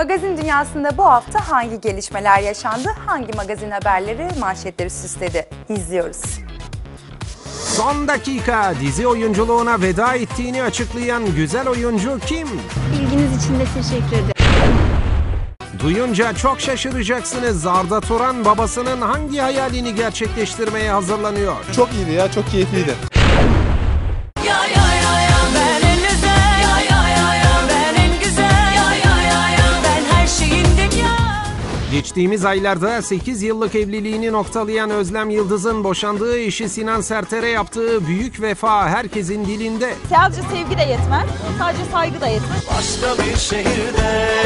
Magazin dünyasında bu hafta hangi gelişmeler yaşandı? Hangi magazin haberleri manşetleri süsledi? İzliyoruz. Son dakika dizi oyunculuğuna veda ettiğini açıklayan güzel oyuncu kim? İlginiz için de teşekkür ederim. Duyunca çok şaşıracaksınız. Arda Turan babasının hangi hayalini gerçekleştirmeye hazırlanıyor? Çok iyiydi ya, çok keyifliydi. Geçtiğimiz aylarda 8 yıllık evliliğini noktalayan Özlem Yıldız'ın boşandığı eşi Sinan Serter'e yaptığı büyük vefa herkesin dilinde. Sadece sevgi de yetmez, sadece saygı da yetmez. Başka bir şehirde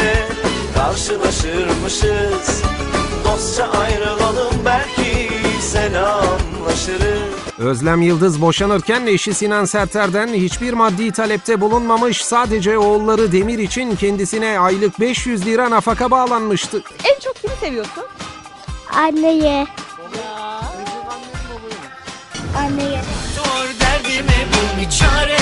karşılaşırmışız Dostça ayrılalım belki selamlaşırız Özlem Yıldız boşanırken eşi Sinan Serter'den hiçbir maddi talepte bulunmamış, sadece oğulları Demir için kendisine aylık 500 lira nafaka bağlanmıştı. En çok kimi seviyorsun? Anneye. Anneye. Sor derdime bul bir çare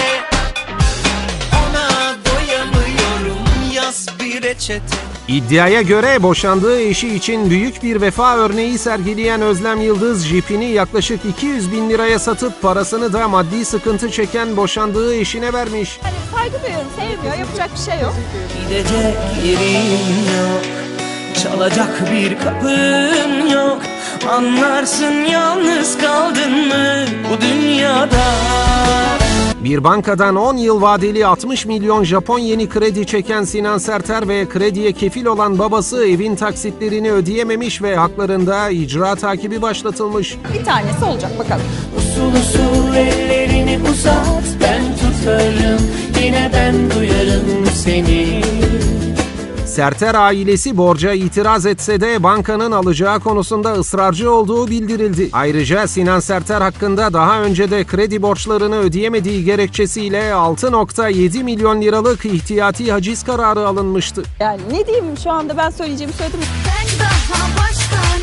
Ona doyamıyorum yaz bir reçete İddiaya göre boşandığı eşi için büyük bir vefa örneği sergileyen Özlem Yıldız jipini yaklaşık 200 bin liraya satıp parasını da maddi sıkıntı çeken boşandığı eşine vermiş. Hani saygı duyuyorum, sevmiyor, yapacak bir şey yok. Gidecek yerim yok Çalacak bir kapım yok Anlarsın yalnız kaldın mı bu dünyada Bir bankadan 10 yıl vadeli 60 milyon Japon yeni kredi çeken Sinan Serter ve krediye kefil olan babası evin taksitlerini ödeyememiş ve haklarında icra takibi başlatılmış. Bir tanesi olacak bakalım. Usul usul ellerini uzat ben tutarım Yine ben duyarım seni Serter ailesi borca itiraz etse de bankanın alacağı konusunda ısrarcı olduğu bildirildi. Ayrıca Sinan Serter hakkında daha önce de kredi borçlarını ödeyemediği gerekçesiyle 6.7 milyon liralık ihtiyati haciz kararı alınmıştı. Yani ne diyeyim şu anda ben söyleyeceğimi söyledim. Ben daha başka